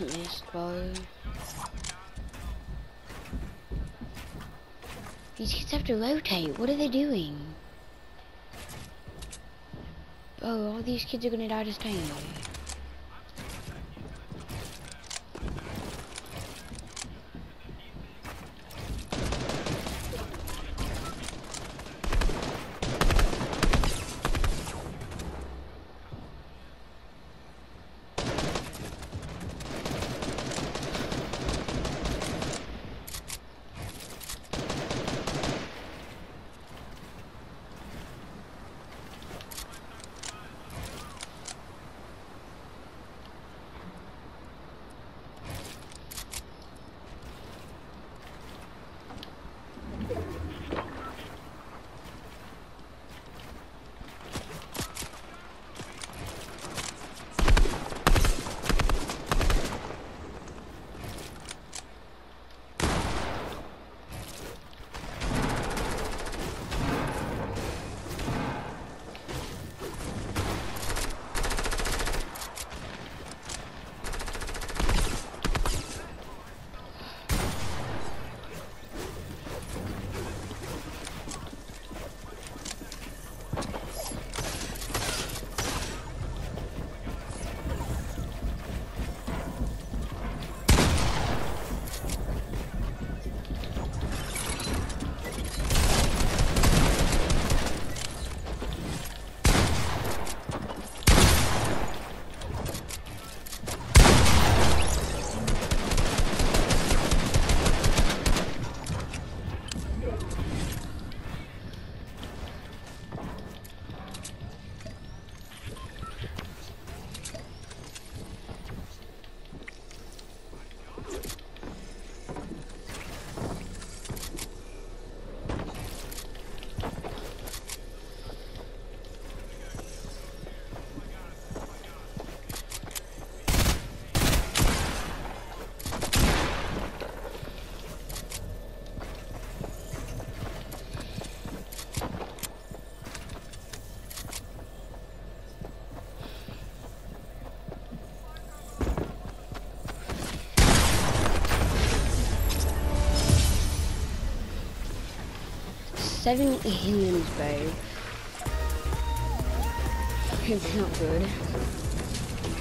Let's. These kids have to rotate. What are they doing? Oh, all these kids are gonna die to staying. Seven aliens, babe. It's not good.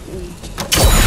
Mm.